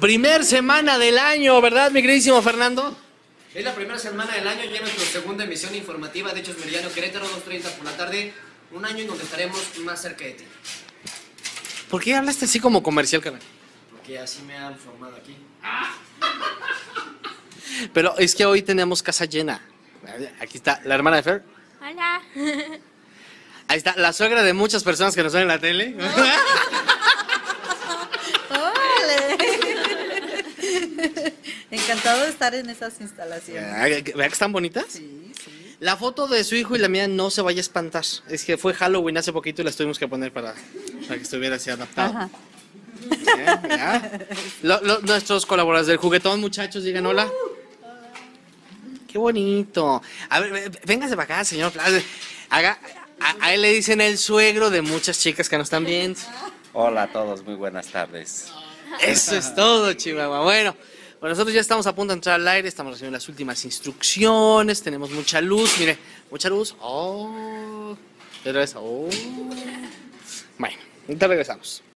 Primer semana del año, ¿verdad, mi queridísimo Fernando? Es la primera semana del año, ya nuestra segunda emisión informativa de Hechos Meridiano Querétaro, 2.30 por la tarde. Un año en donde estaremos más cerca de ti. ¿Por qué hablaste así como comercial, carnal? Porque así me han formado aquí. Pero es que hoy tenemos casa llena. Aquí está la hermana de Fer. Hola. Ahí está la suegra de muchas personas que nos ven en la tele. Encantado de estar en esas instalaciones. ¿Vea que están bonitas? Sí, sí. La foto de su hijo y la mía no se vaya a espantar. Es que fue Halloween hace poquito y las tuvimos que poner para, para que estuviera así adaptado. Ajá. Ya, ya. Lo- lo- nuestros colaboradores del juguetón, muchachos, digan hola. Qué bonito. A ver, ve- véngase para acá, señor. Haga, a, a él le dicen el suegro de muchas chicas que no están viendo. Hola a todos, muy buenas tardes. Eso es todo, Chihuahua. Bueno, pues nosotros ya estamos a punto de entrar al aire, estamos recibiendo las últimas instrucciones, tenemos mucha luz, mire, mucha luz. Oh, otra vez, oh. Bueno, ahorita regresamos.